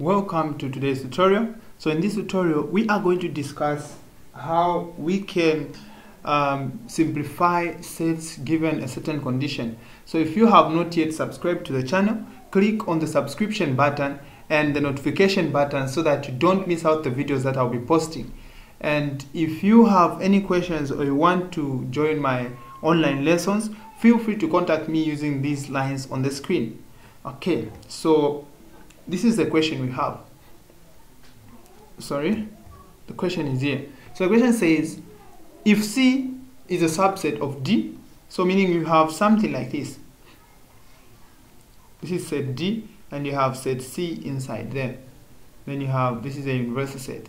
welcome to today's tutorial. So in this tutorial we are going to discuss how we can um, simplify sets given a certain condition. So if you have not yet subscribed to the channel click on the subscription button and the notification button so that you don't miss out the videos that I'll be posting. And if you have any questions or you want to join my online lessons feel free to contact me using these lines on the screen. Okay so this is the question we have. Sorry? The question is here. So the question says if C is a subset of D so meaning you have something like this. This is set D and you have set C inside there. Then you have this is a universal set.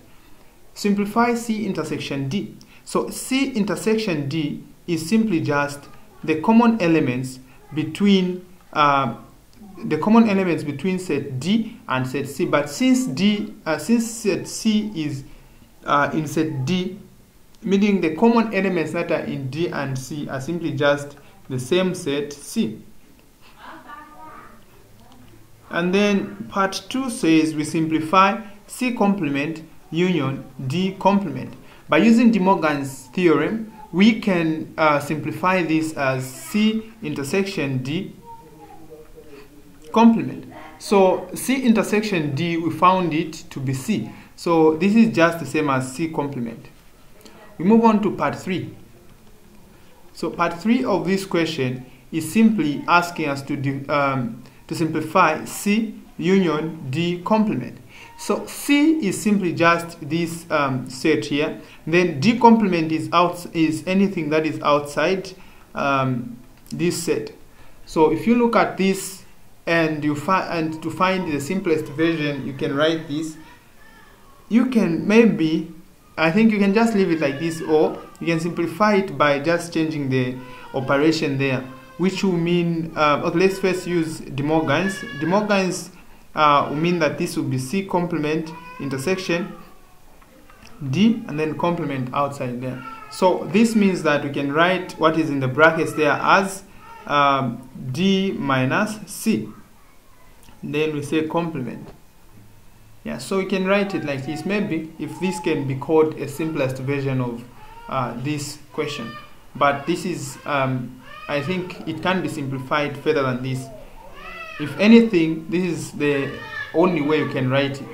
Simplify C intersection D. So C intersection D is simply just the common elements between uh, the common elements between set D and set C. But since D, uh, since set C is uh, in set D, meaning the common elements that are in D and C are simply just the same set C. And then part 2 says we simplify C complement union D complement. By using De Morgan's theorem, we can uh, simplify this as C intersection D complement. So C intersection D, we found it to be C. So this is just the same as C complement. We move on to part 3. So part 3 of this question is simply asking us to, um, to simplify C union D complement. So C is simply just this um, set here. Then D complement is out is anything that is outside um, this set. So if you look at this and you find and to find the simplest version you can write this. You can maybe I think you can just leave it like this or you can simplify it by just changing the operation there which will mean uh, okay, let's first use De Morgan's De Morgan's uh, will mean that this will be C complement intersection D and then complement outside there. So this means that we can write what is in the brackets there as um, D minus C. Then we say complement. Yeah, so we can write it like this. Maybe if this can be called a simplest version of uh, this question. But this is, um, I think it can be simplified further than this. If anything, this is the only way you can write it.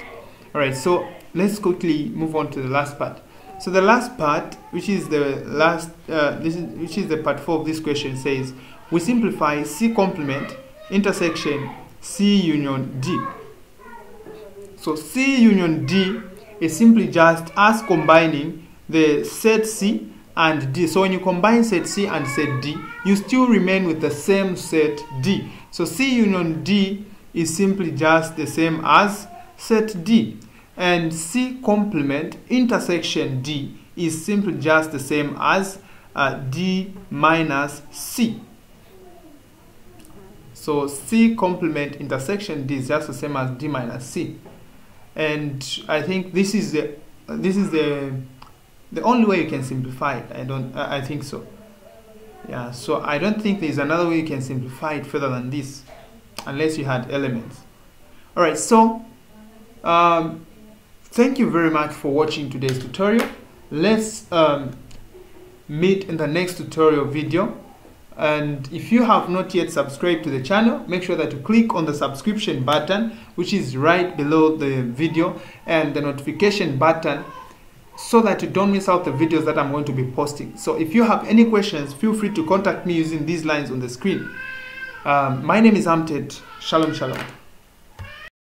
Alright, so let's quickly move on to the last part. So the last part, which is the last, uh, this is, which is the part four of this question, says we simplify C complement intersection C union D. So C union D is simply just us combining the set C and D. So when you combine set C and set D, you still remain with the same set D. So C union D is simply just the same as set D. And C complement intersection D is simply just the same as uh, D minus C. So C complement intersection D is just the same as D minus C. And I think this is the this is the the only way you can simplify it. I don't I think so. Yeah, so I don't think there's another way you can simplify it further than this unless you had elements. Alright, so um, thank you very much for watching today's tutorial. Let's um, meet in the next tutorial video and if you have not yet subscribed to the channel make sure that you click on the subscription button which is right below the video and the notification button so that you don't miss out the videos that I'm going to be posting. So if you have any questions feel free to contact me using these lines on the screen. Um, my name is Amted. Shalom Shalom